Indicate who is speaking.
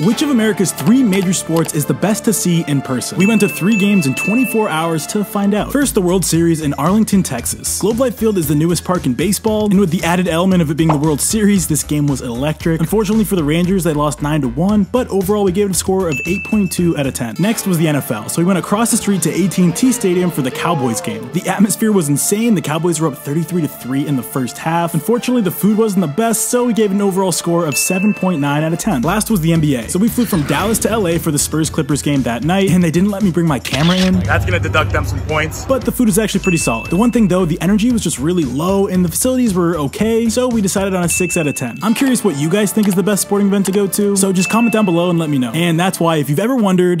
Speaker 1: Which of America's three major sports is the best to see in person? We went to three games in 24 hours to find out. First, the World Series in Arlington, Texas. Globe Life Field is the newest park in baseball, and with the added element of it being the World Series, this game was electric. Unfortunately for the Rangers, they lost 9-1, but overall we gave it a score of 8.2 out of 10. Next was the NFL, so we went across the street to AT&T Stadium for the Cowboys game. The atmosphere was insane, the Cowboys were up 33-3 in the first half. Unfortunately, the food wasn't the best, so we gave an overall score of 7.9 out of 10. Last was the NBA. So we flew from Dallas to LA for the Spurs Clippers game that night, and they didn't let me bring my camera in.
Speaker 2: That's gonna deduct them some points.
Speaker 1: But the food is actually pretty solid. The one thing though, the energy was just really low, and the facilities were okay, so we decided on a 6 out of 10. I'm curious what you guys think is the best sporting event to go to, so just comment down below and let me know. And that's why, if you've ever wondered,